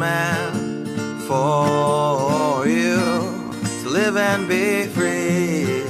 meant for you to live and be free.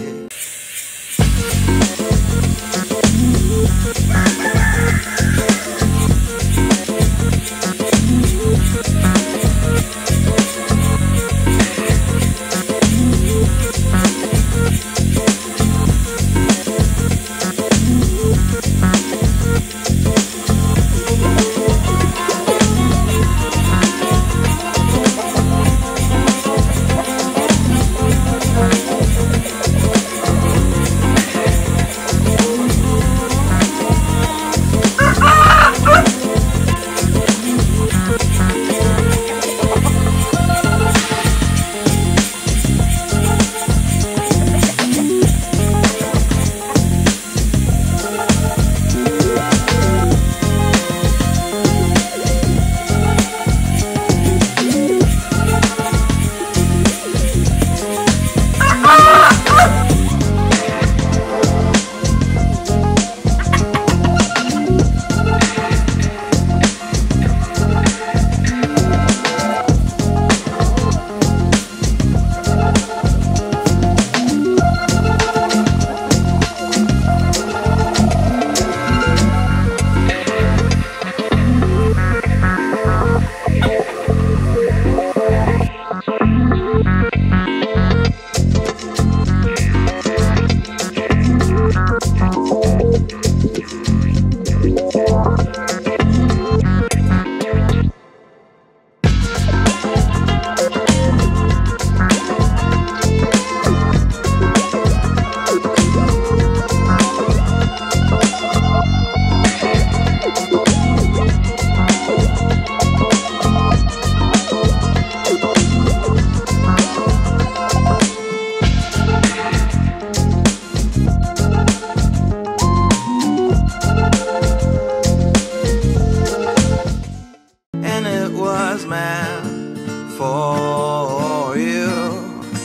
Meant for you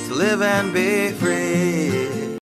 to live and be free.